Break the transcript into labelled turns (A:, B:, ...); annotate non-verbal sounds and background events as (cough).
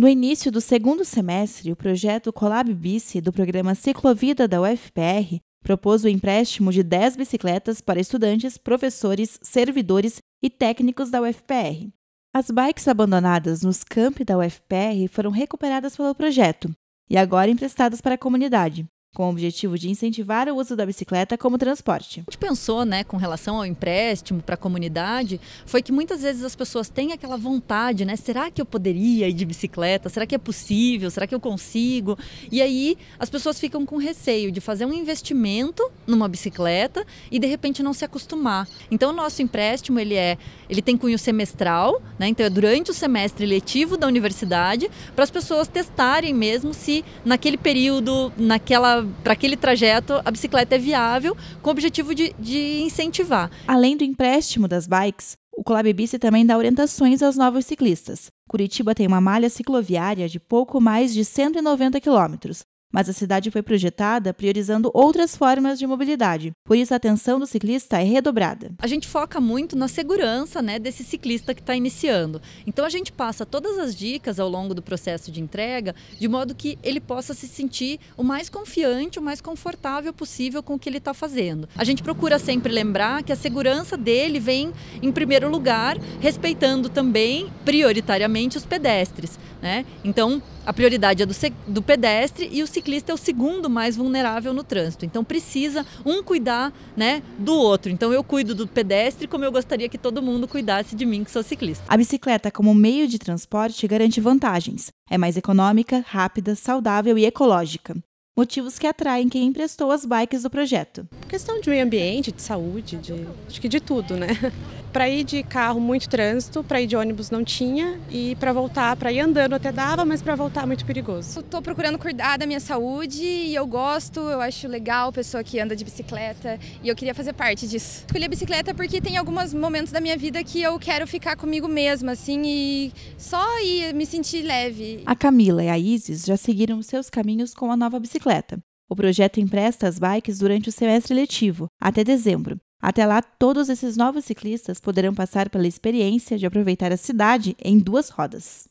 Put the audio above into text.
A: No início do segundo semestre, o projeto Colab Bici do programa Ciclovida da UFPR propôs o empréstimo de 10 bicicletas para estudantes, professores, servidores e técnicos da UFPR. As bikes abandonadas nos campi da UFPR foram recuperadas pelo projeto e agora emprestadas para a comunidade com o objetivo de incentivar o uso da bicicleta como transporte.
B: A gente pensou, né, com relação ao empréstimo para a comunidade, foi que muitas vezes as pessoas têm aquela vontade, né? Será que eu poderia ir de bicicleta? Será que é possível? Será que eu consigo? E aí as pessoas ficam com receio de fazer um investimento numa bicicleta e de repente não se acostumar. Então o nosso empréstimo, ele é, ele tem cunho semestral, né? Então é durante o semestre letivo da universidade para as pessoas testarem mesmo se naquele período, naquela aquele trajeto a bicicleta é viável, com o objetivo de, de incentivar.
A: Além do empréstimo das bikes, o Colab Bici também dá orientações aos novos ciclistas. Curitiba tem uma malha cicloviária de pouco mais de 190 quilômetros, mas a cidade foi projetada priorizando outras formas de mobilidade. Por isso, a atenção do ciclista é redobrada.
B: A gente foca muito na segurança né, desse ciclista que está iniciando. Então, a gente passa todas as dicas ao longo do processo de entrega, de modo que ele possa se sentir o mais confiante, o mais confortável possível com o que ele está fazendo. A gente procura sempre lembrar que a segurança dele vem em primeiro lugar, respeitando também, prioritariamente, os pedestres. Né? Então, a prioridade é do, do pedestre e o ciclista é o segundo mais vulnerável no trânsito. Então precisa um cuidar né, do outro. Então eu cuido do pedestre como eu gostaria que todo mundo cuidasse de mim, que sou ciclista.
A: A bicicleta, como meio de transporte, garante vantagens. É mais econômica, rápida, saudável e ecológica. Motivos que atraem quem emprestou as bikes do projeto.
C: Questão de meio ambiente, de saúde, de, acho que de tudo, né? (laughs) Para ir de carro, muito trânsito, para ir de ônibus não tinha, e para voltar, para ir andando até dava, mas para voltar muito perigoso.
D: Estou procurando cuidar da minha saúde e eu gosto, eu acho legal pessoa que anda de bicicleta e eu queria fazer parte disso. Escolhi a bicicleta porque tem alguns momentos da minha vida que eu quero ficar comigo mesma, assim, e só ir me sentir leve.
A: A Camila e a Isis já seguiram seus caminhos com a nova bicicleta. O projeto empresta as bikes durante o semestre letivo, até dezembro, até lá, todos esses novos ciclistas poderão passar pela experiência de aproveitar a cidade em duas rodas.